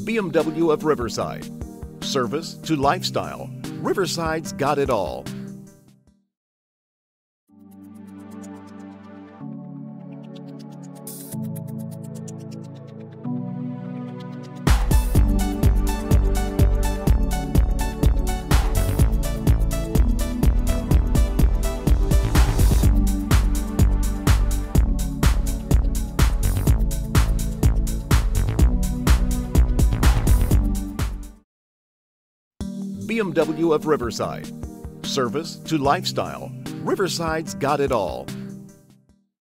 BMW of Riverside. Service to lifestyle. Riverside's got it all. BMW of Riverside. Service to lifestyle. Riverside's got it all.